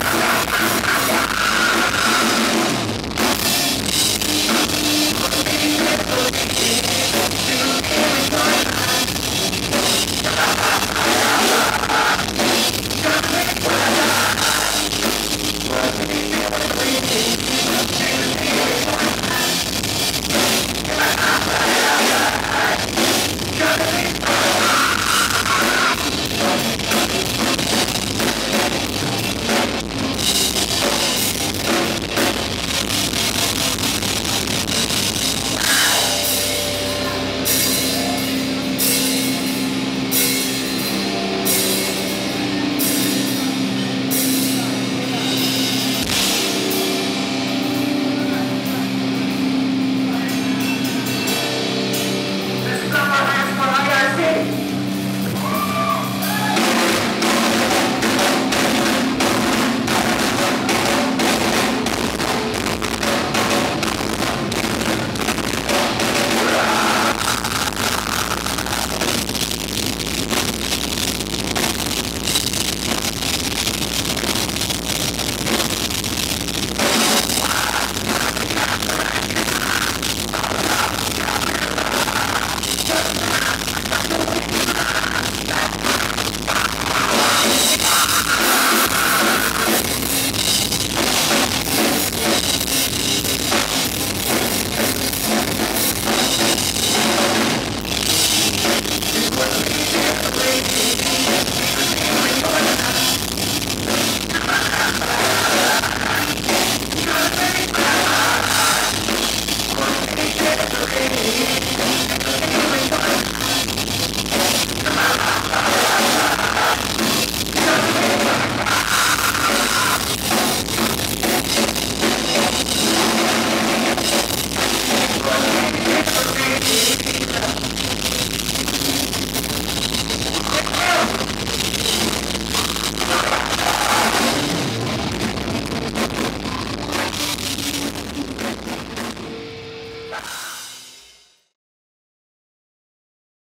Yeah.